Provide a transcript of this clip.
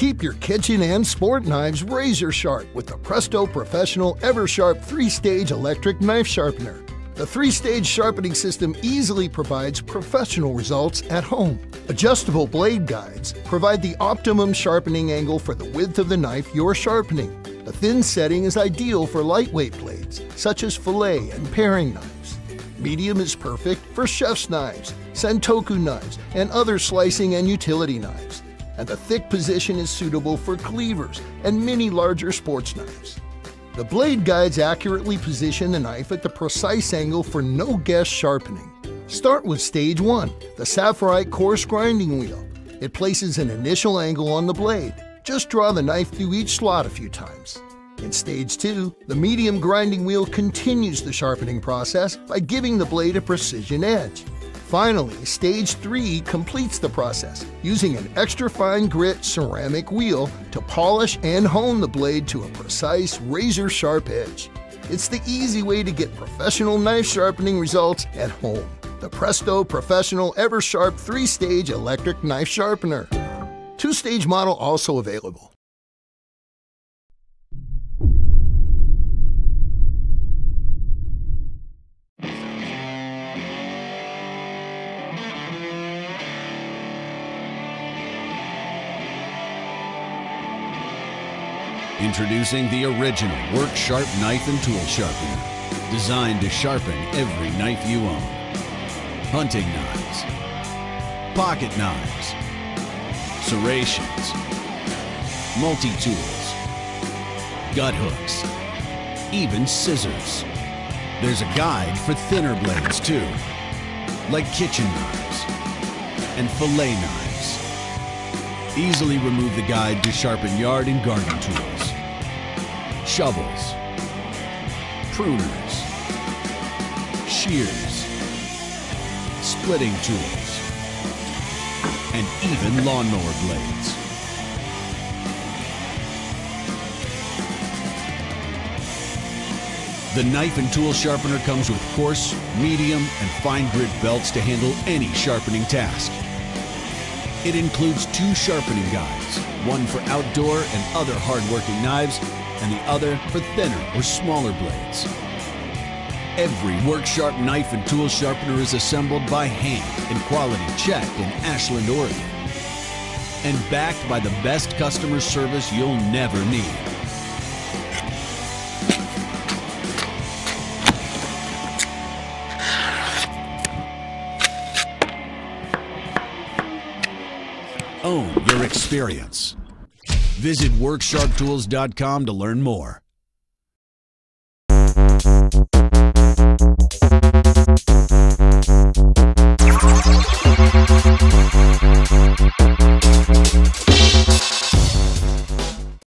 Keep your kitchen and sport knives razor sharp with the Presto Professional EverSharp 3 stage electric knife sharpener. The three stage sharpening system easily provides professional results at home. Adjustable blade guides provide the optimum sharpening angle for the width of the knife you're sharpening. A thin setting is ideal for lightweight blades, such as fillet and paring knives. Medium is perfect for chef's knives, santoku knives, and other slicing and utility knives. And the thick position is suitable for cleavers and many larger sports knives. The blade guides accurately position the knife at the precise angle for no guess sharpening. Start with stage 1, the Sapphirite coarse grinding wheel. It places an initial angle on the blade. Just draw the knife through each slot a few times. In stage 2, the medium grinding wheel continues the sharpening process by giving the blade a precision edge. Finally, stage 3 completes the process, using an extra fine grit ceramic wheel to polish and hone the blade to a precise razor sharp edge. It's the easy way to get professional knife sharpening results at home. The Presto Professional EverSharp 3 stage electric knife sharpener. Two stage model also available. Introducing the original Work Sharp knife and tool sharpener, designed to sharpen every knife you own. Hunting knives, pocket knives, serrations, multi-tools, gut hooks, even scissors. There's a guide for thinner blades too, like kitchen knives and fillet knives. Easily remove the guide to sharpen yard and garden tools, shovels, pruners, shears, splitting tools, and even lawnmower blades. The knife and tool sharpener comes with coarse, medium, and fine grit belts to handle any sharpening task. It includes two sharpening guides, one for outdoor and other hard-working knives, and the other for thinner or smaller blades. Every WorkSharp knife and tool sharpener is assembled by hand and quality checked in Ashland, Oregon. And backed by the best customer service you'll never need. Own your experience. Visit WorkSharpTools.com to learn more.